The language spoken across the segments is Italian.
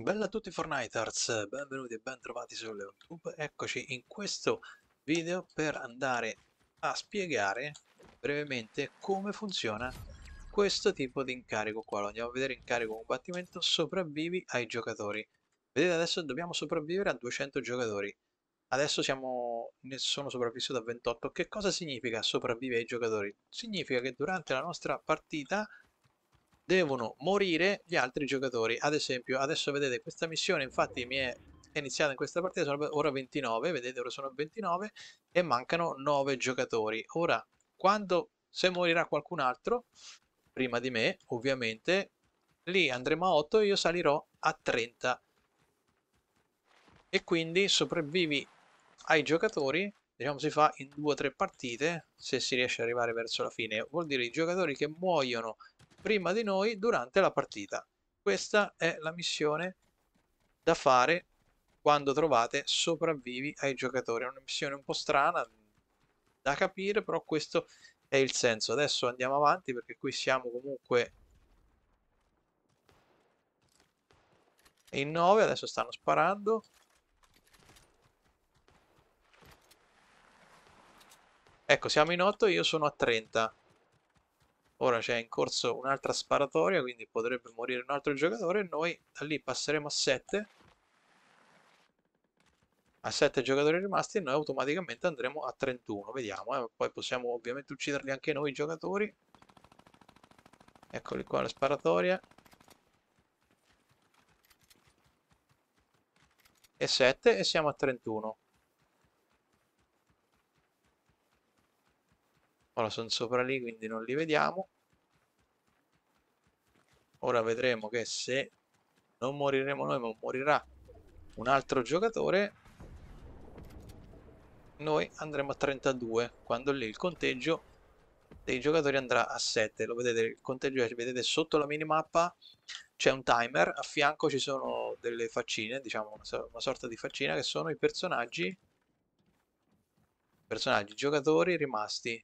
Bella a tutti Fortniters, benvenuti e bentrovati su YouTube. Eccoci in questo video per andare a spiegare brevemente come funziona questo tipo di incarico qua. Lo andiamo a vedere incarico combattimento sopravvivi ai giocatori. Vedete adesso dobbiamo sopravvivere a 200 giocatori. Adesso siamo, ne sono sopravvissuto a 28. Che cosa significa sopravvivere ai giocatori? Significa che durante la nostra partita devono morire gli altri giocatori. Ad esempio, adesso vedete questa missione, infatti mi è iniziata in questa partita, sono ora 29, vedete ora sono 29 e mancano 9 giocatori. Ora, quando se morirà qualcun altro, prima di me, ovviamente, lì andremo a 8 e io salirò a 30. E quindi sopravvivi ai giocatori, diciamo si fa in 2 o 3 partite, se si riesce ad arrivare verso la fine. Vuol dire i giocatori che muoiono prima di noi durante la partita. Questa è la missione da fare quando trovate sopravvivi ai giocatori. È una missione un po' strana da capire, però questo è il senso. Adesso andiamo avanti perché qui siamo comunque in 9, adesso stanno sparando. Ecco, siamo in 8 io sono a 30. Ora c'è in corso un'altra sparatoria, quindi potrebbe morire un altro giocatore noi da lì passeremo a 7. A 7 giocatori rimasti e noi automaticamente andremo a 31. Vediamo, eh. poi possiamo ovviamente ucciderli anche noi i giocatori. Eccoli qua la sparatoria. E 7 e siamo a 31. Ora sono sopra lì, quindi non li vediamo. Ora vedremo che se non moriremo noi, ma morirà un altro giocatore, noi andremo a 32, quando lì il conteggio dei giocatori andrà a 7. Lo vedete, il conteggio vedete sotto la minimappa c'è un timer, a fianco ci sono delle faccine, diciamo una sorta di faccina che sono i personaggi personaggi giocatori rimasti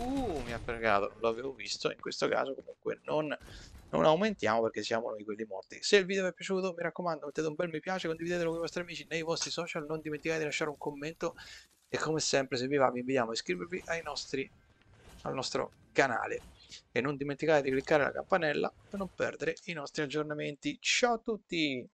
Uh, mi ha fregato, l'avevo visto. In questo caso comunque non, non aumentiamo perché siamo noi quelli morti. Se il video vi è piaciuto, mi raccomando, mettete un bel mi piace, condividetelo con i vostri amici nei vostri social, non dimenticate di lasciare un commento e come sempre se vi va vi invitiamo a iscrivervi nostri, al nostro canale e non dimenticate di cliccare la campanella per non perdere i nostri aggiornamenti. Ciao a tutti!